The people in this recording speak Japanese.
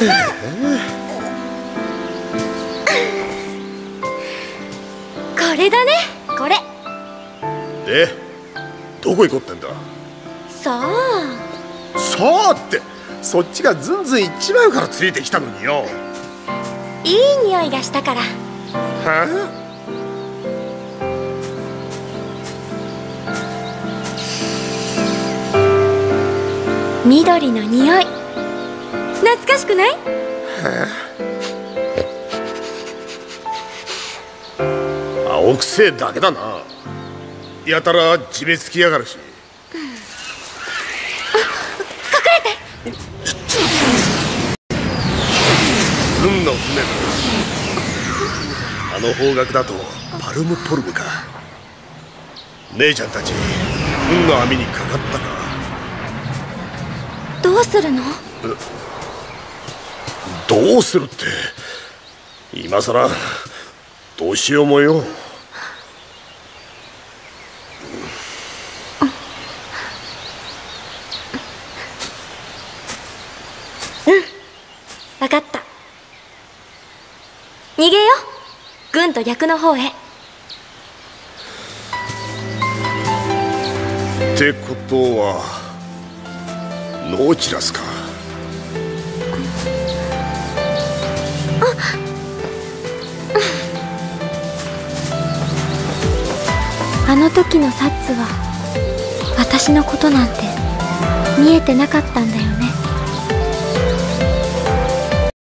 これだね。これ。でどこ行こうってんだ？さあ。さあってそっちがずんずん行っちまうからついてきたのによ。いい匂いがしたから。は緑の匂い懐かしくない？青くせえだけだな。やたら地べつきやがるし。隠れて。運の船だ。あの方角だとパルムポルムか。姉ちゃんたち運の網にかかったか。どうするの？どうするって？今さらどうしようもよ。分かった。逃げよ軍と逆の方へ。ってことはノーチラスかの時のサッツは私のことなんて見えてなかったんだよね。